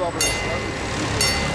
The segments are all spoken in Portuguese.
Europa.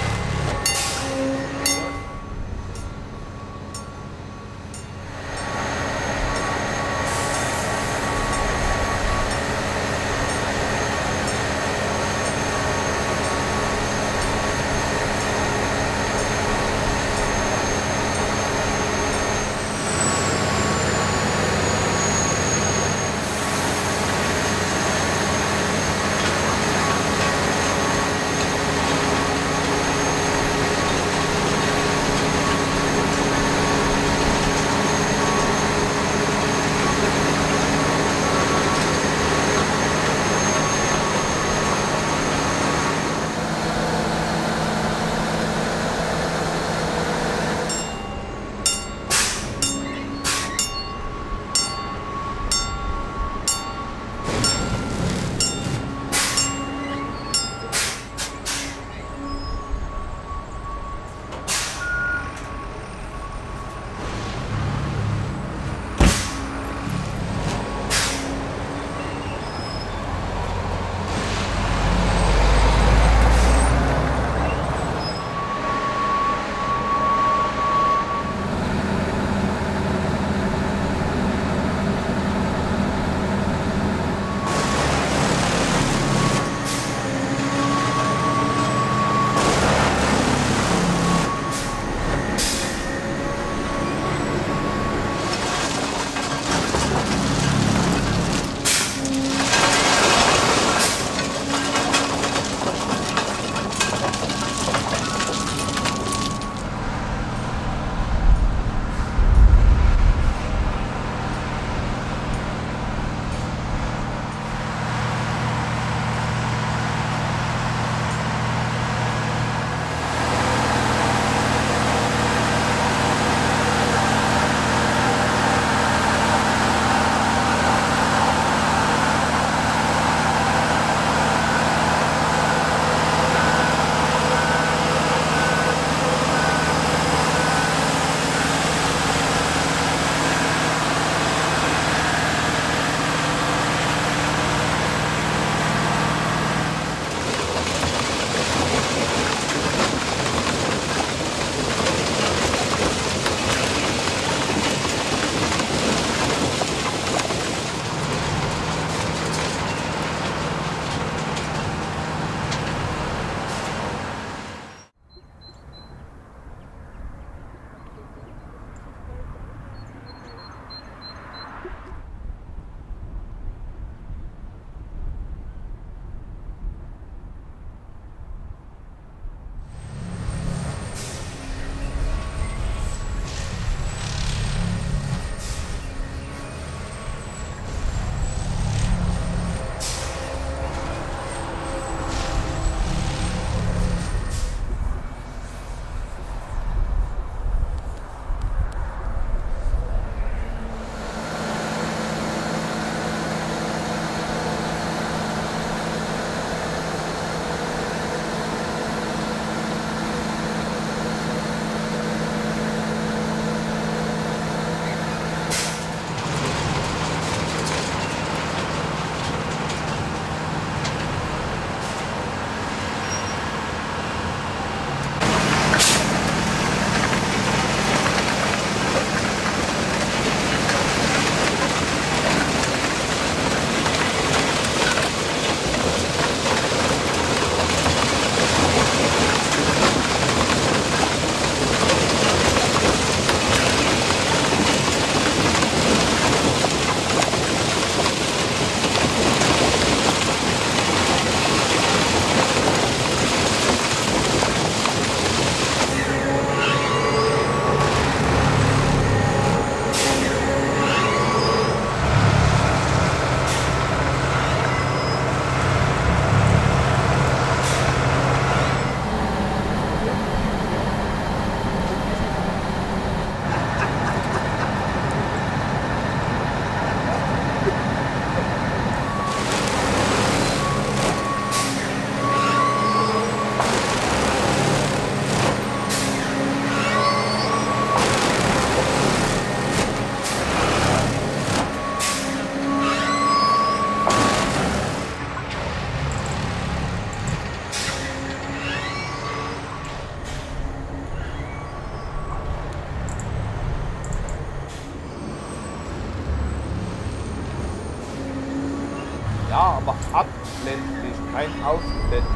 ein Auftritt